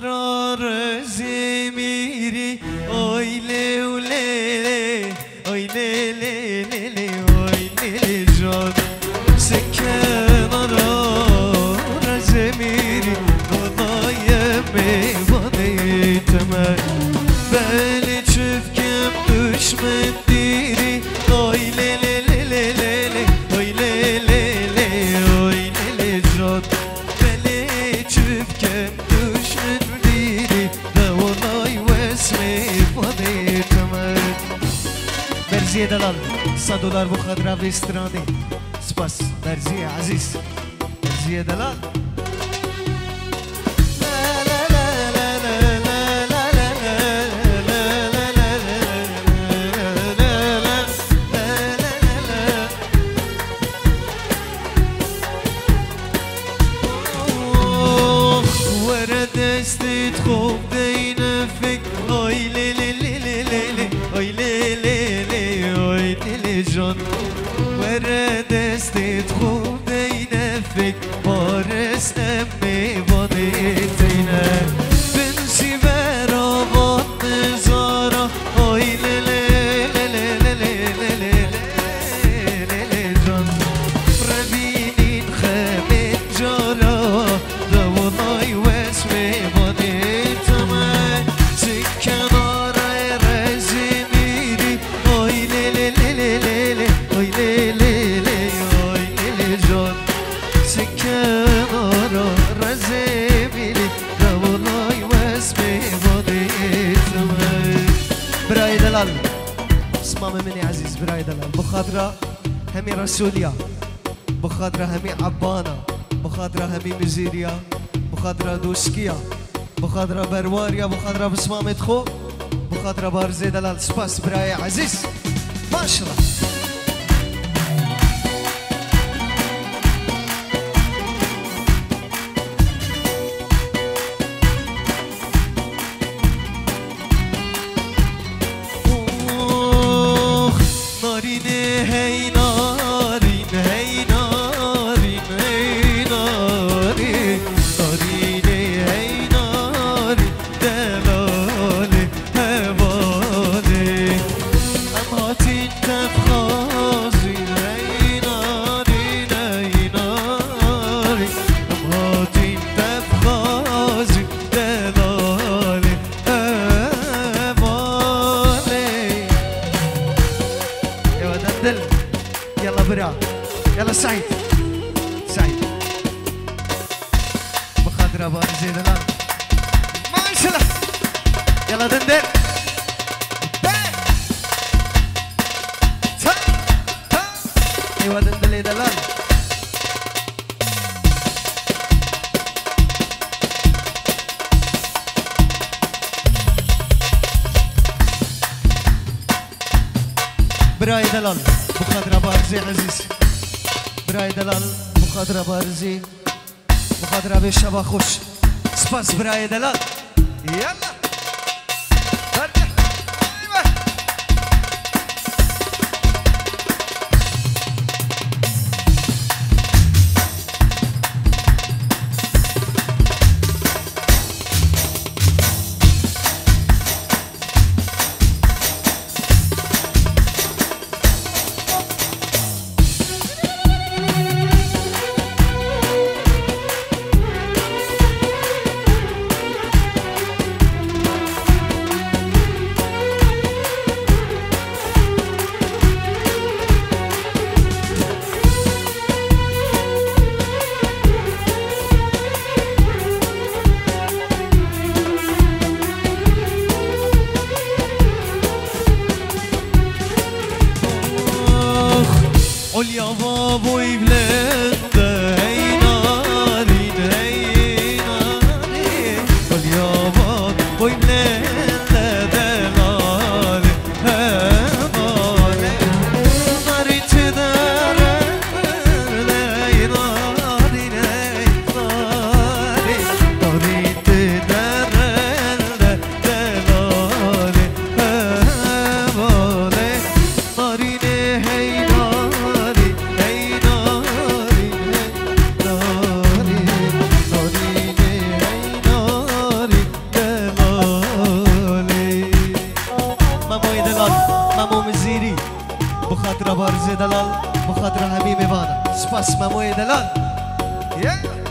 Pedro. ملل صد دلار بخود روی استرانی سپاس درزی عزیز. درزی دلال اسمع مني عزيز براي دلال. بخاطرة همي رسوليا بخاطرة همي عبانا بخاطرة همي مزيريا بخاطرة دوسكيا بخاطرة برواريا بخاطرة بسمامة خو بخاطرة بارزي دلال. سباس براي عزيز. ما شاء الله مخاطرة بارزي عزيزي براي دلال مخاطرة بارزي. مخاطرة بالشبه خوش. سباس براي دلال. يلا. مموم زیری بخاطر بارز دلال بخاطر همی بانه سپاس مموی دلال. Yeah.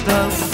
with us.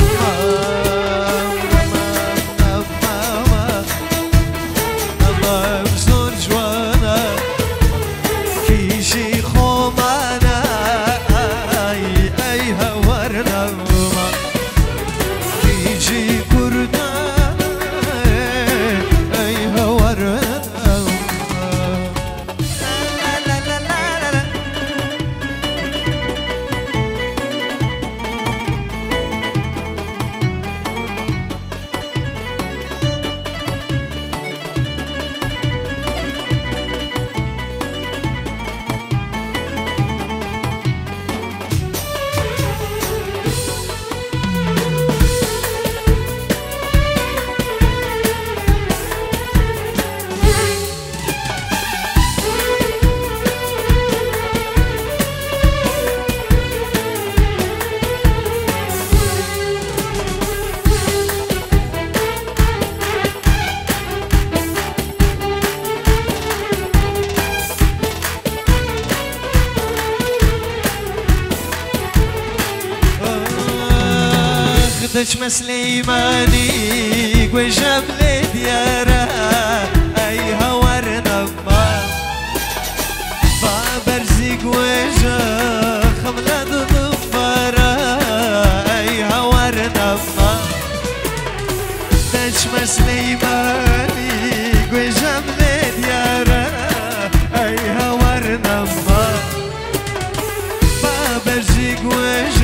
دشم سليماني وجبل ديارة. أي هور نما فابرزق وجه خملة ظفرة أي هور نما دشم سليماني وجبل ديارة. أي هور نما فابرزق وجه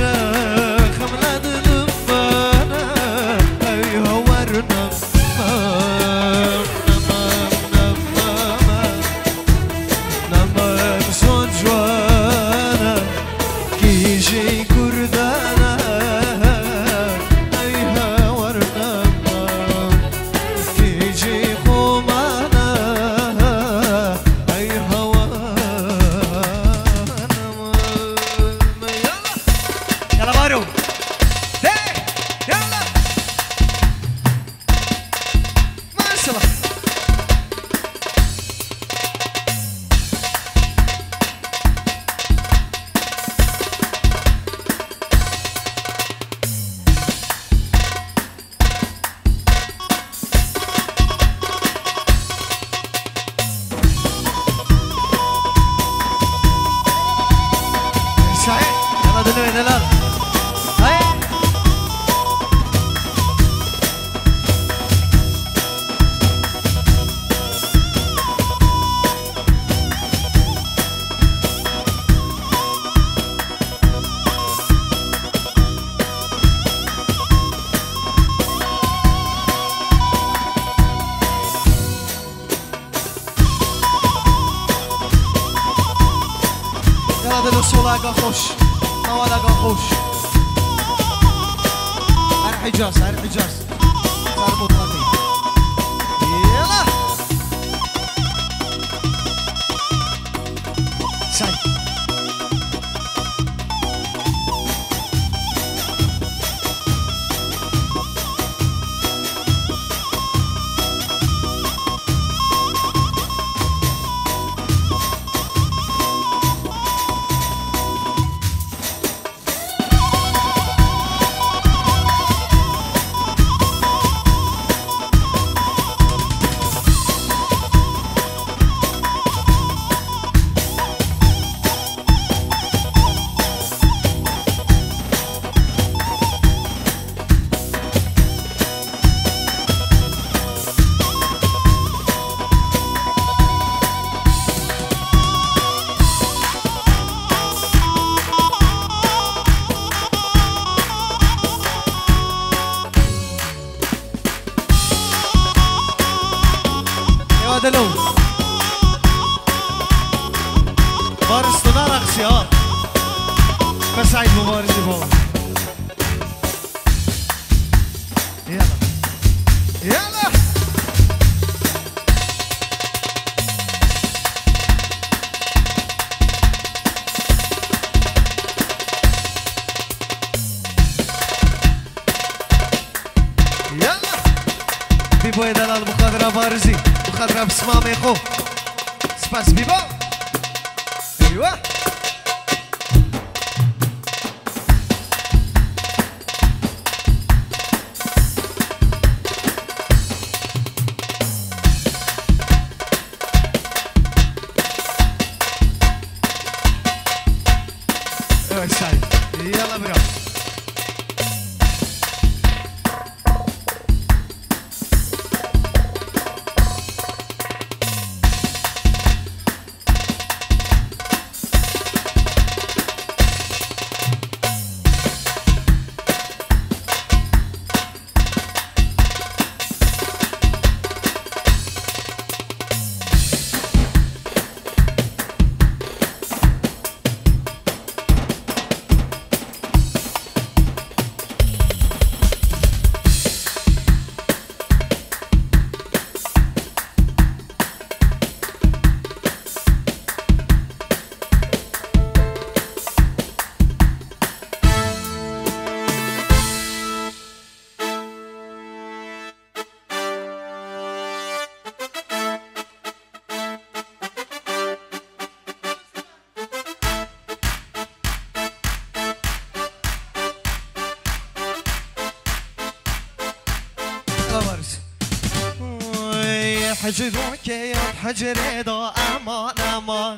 حجروك يا حجر دا أمان أمان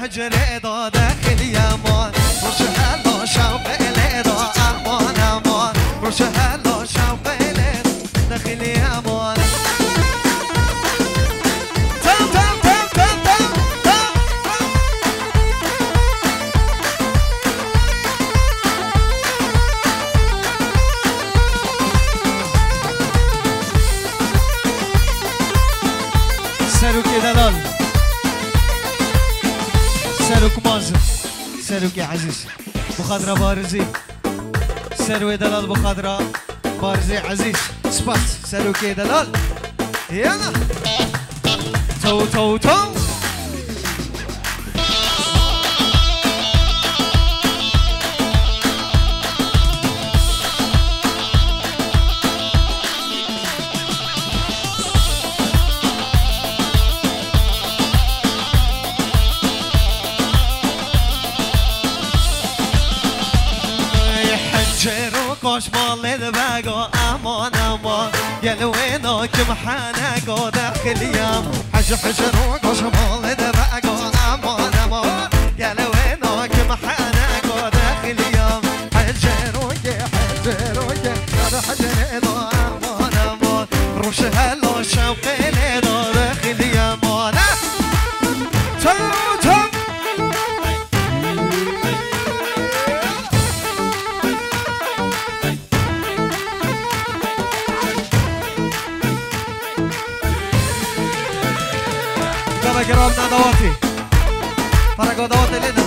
حجر سروك عزيز. مخادرة بارزي. سروي دلال مخادرة بارزي عزيز. سبات سروك دلال. يلا. تو تو تو. حجر وقاش مال الباقو أمان أمان يا وينك محنك داخل يام حج حجر وقاش مال الباقو أمان أمان يا وينك محنك داخل يام حجر وقا حجر وقا هذا حجر أمان أمان روش هلا شوقي 5, 2,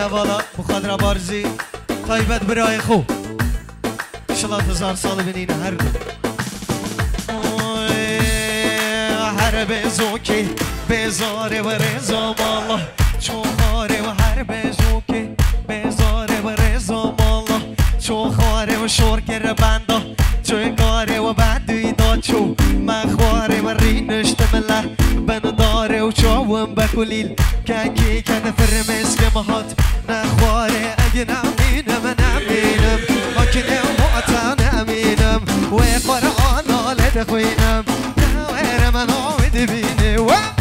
اولا مخادره بارزی. تایبت برای خو. شلات هزار سال بنین هر دو. هر بزو که بزاره و رزا مالا. چوخاره و هر بزو که بزاره و رزا مالا. چوخاره و شرکر بنده چوی کاره و بندوی دا چو. مخواره و رینشت ملت ناوم بکلیل کنگی که فرمش که مهات نخواره اگه نمینم نمینم. حاکی نموتا نمینم. و قرآن آلد خوینم. نویر من آمید بینه. و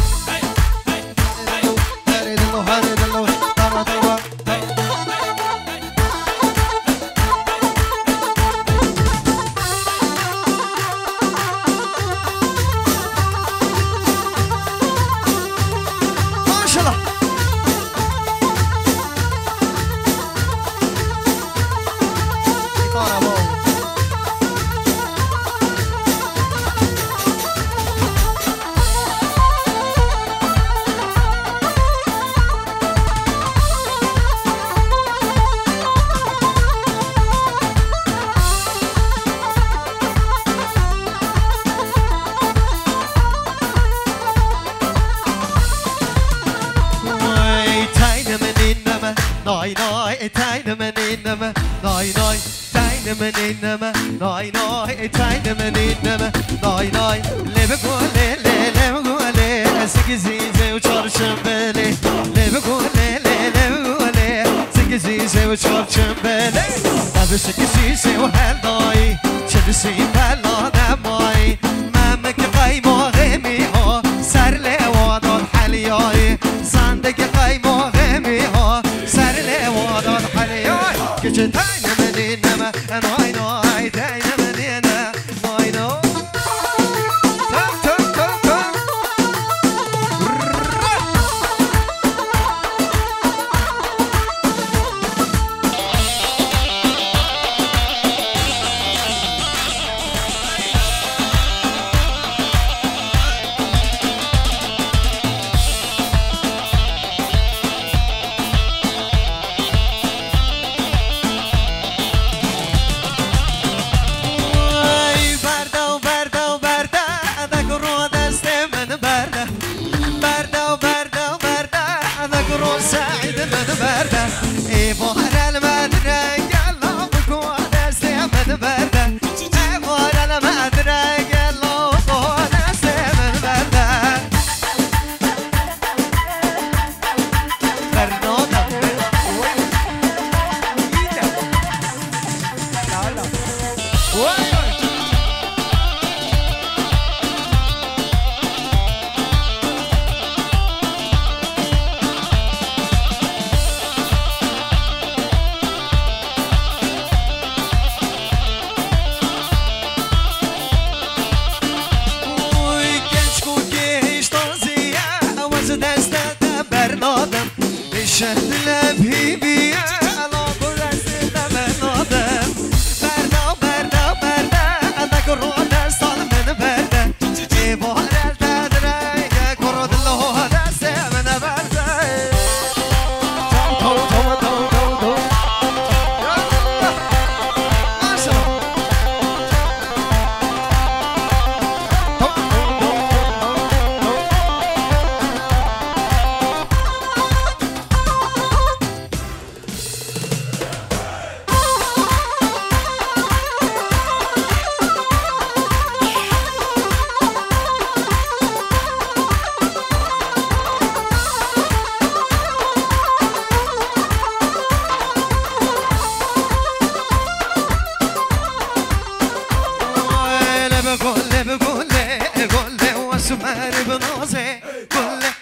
Never go, never go, never go, never go, never go, never go, never go, never go,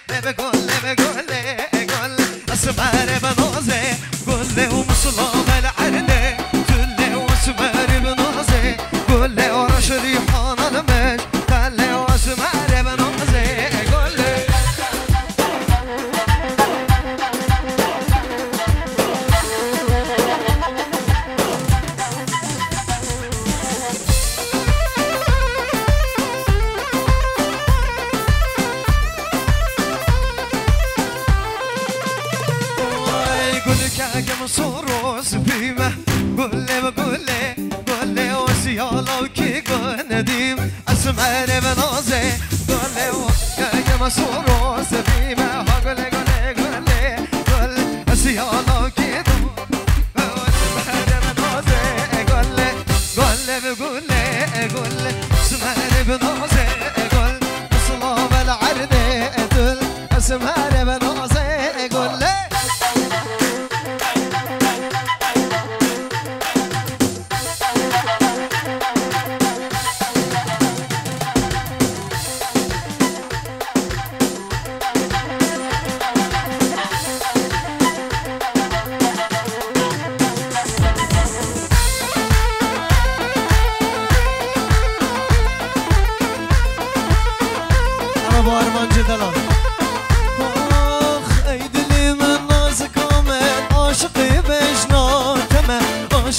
변화.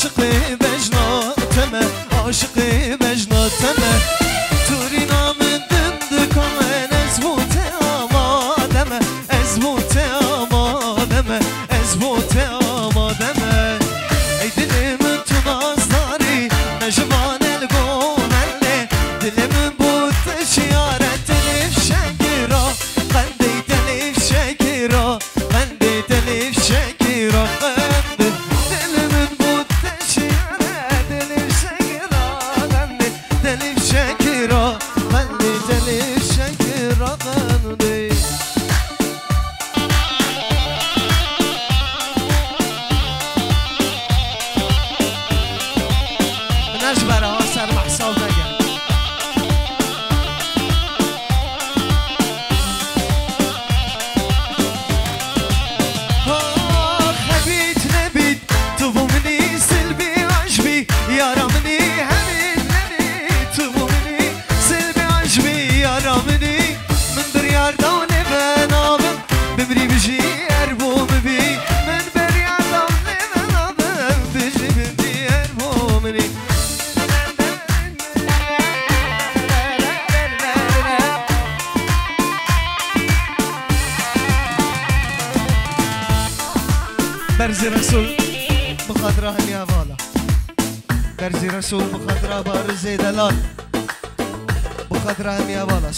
aşık mı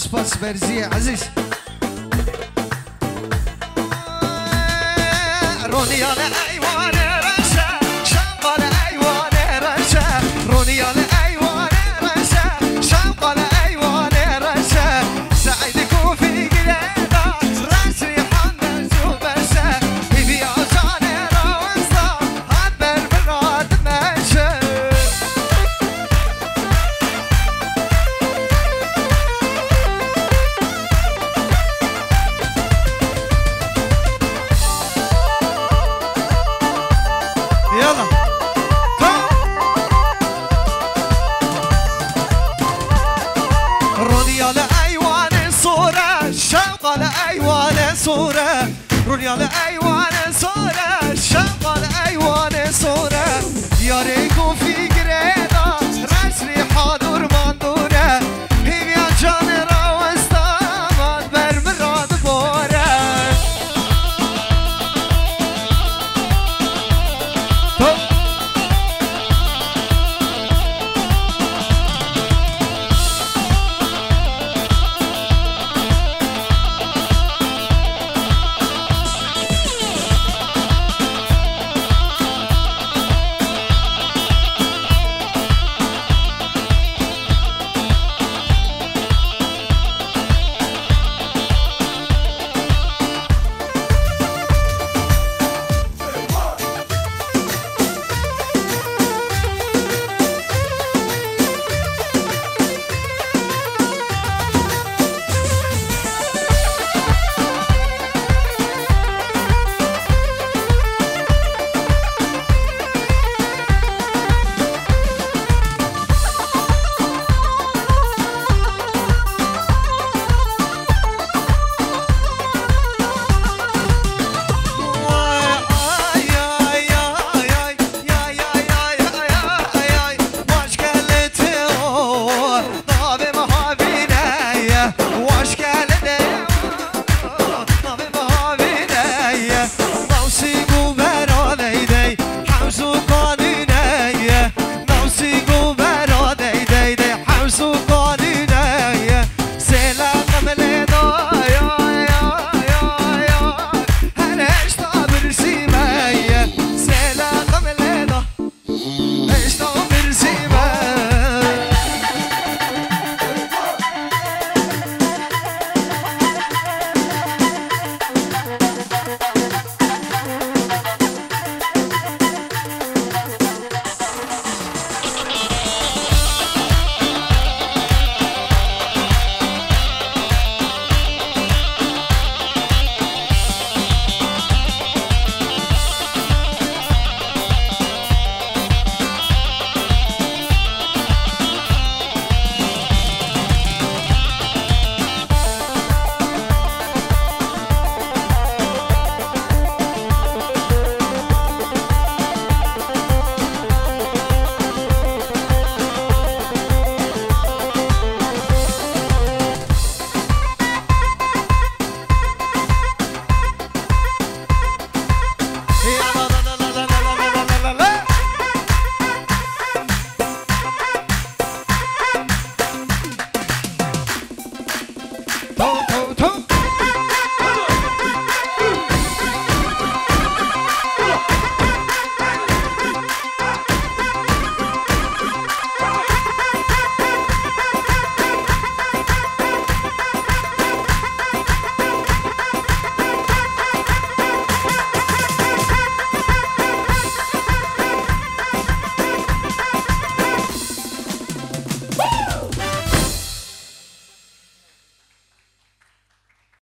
هم يا بالا سباس برزي عزيز روني على